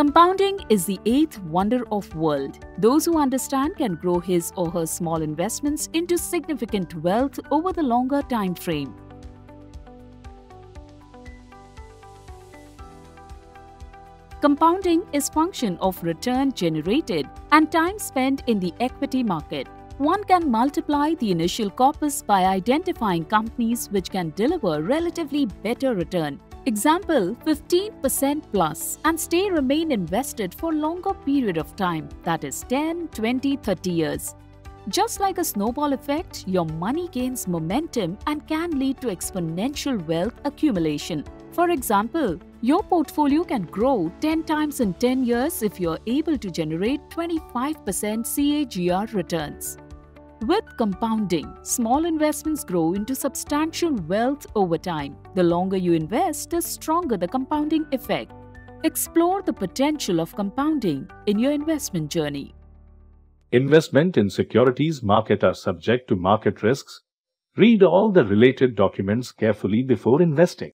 Compounding is the eighth wonder of the world. Those who understand can grow his or her small investments into significant wealth over the longer time frame. Compounding is function of return generated and time spent in the equity market. One can multiply the initial corpus by identifying companies which can deliver relatively better return. Example 15% plus and stay remain invested for longer period of time that is 10, 20, 30 years. Just like a snowball effect, your money gains momentum and can lead to exponential wealth accumulation. For example, your portfolio can grow 10 times in 10 years if you're able to generate 25% CAGR returns. With compounding, small investments grow into substantial wealth over time. The longer you invest, the stronger the compounding effect. Explore the potential of compounding in your investment journey. Investment in securities market are subject to market risks. Read all the related documents carefully before investing.